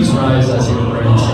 please rise as you pray.